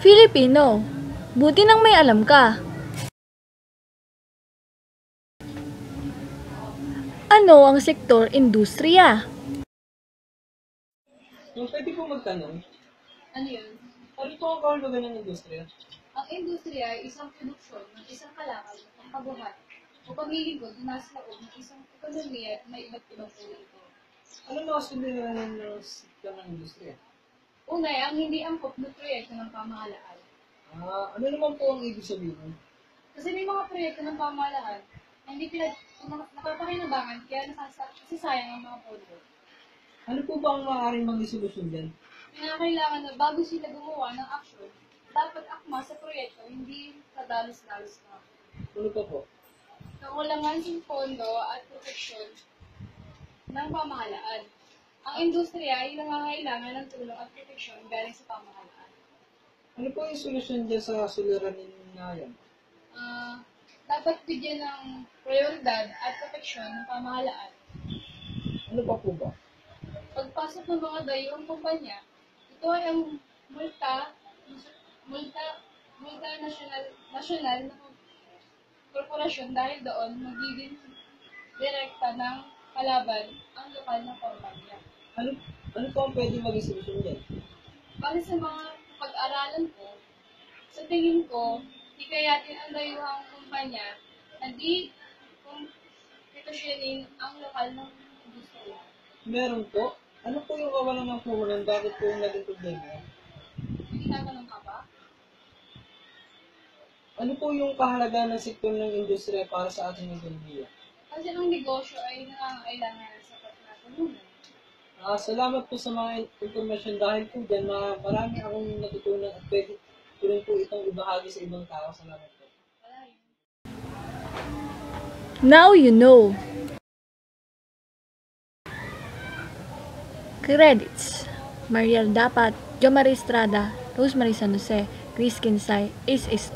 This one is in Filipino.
Filipino. Buti nang may alam ka. Ano ang sektor industriya? Yung pwede po magtanong, Ano yun? ano po ang kahulugan ng industriya? Ang industriya ay isang produksyon ng isang kalakal ng kabuhat o paglilingkod na nasa loob ng isang ekonomiya at may iba't ibang uri ito. Ano mga suliranin ng sektor ng industriya? Una ay ang hindi angkop na proyekto ng pamahalaan. Ah, ano naman po ang ibig sabihin? Kasi may mga proyekto ng pamahalaan na hindi pinag na- napapakinabangan kaya nasasa- nasasayang ang mga pondo. Ano po ba ang maaaring maging solusyon dyan? Kinakailangan na bago sila gumawa ng aksyon, dapat akma sa proyekto, hindi kadalos-dalos na. Ano pa po? Kakulangan sa pondo at proteksyon ng pamahalaan. Ang industriya ay nangangailangan ng tulong at proteksyon galing sa pamahalaan. Ano po yung solusyon dyan sa suliranin na yan? Ah, dapat bigyan ng prioridad at proteksyon ng pamahalaan. Ano pa po ba? Pagpasok ng mga dayong kumpanya, ito ay ang multa, multa, multa national, national na korporasyon dahil doon magiging direkta ng kalaban ang lokal na kumpanya. Ano, ano po ang pwede maging solusyon dyan? Base sa mga pag-aralan ko, sa tingin ko, hikayatin ang dayuhang kumpanya na di kompetensyonin ang lokal ng industriya. Meron po. Ano po yung kawalan ng puhunan? Bakit po yung naging problema? tinatanong ka ba? Ano po yung kahalagahan ng sektor ng industriya para sa ating ekonomiya? Kasi ang negosyo ay nangangailangan ng sapat na tulungan. Ah, salamat po sa mga information dahil po dyan, ma- marami akong natutunan at pwede ko rin po itong ibahagi sa ibang tao. Salamat po. Now you know. Credits. Mariel Dapat, Jo Marie Estrada, Rosemary San Jose, Chris Kinsay, Ace Esca.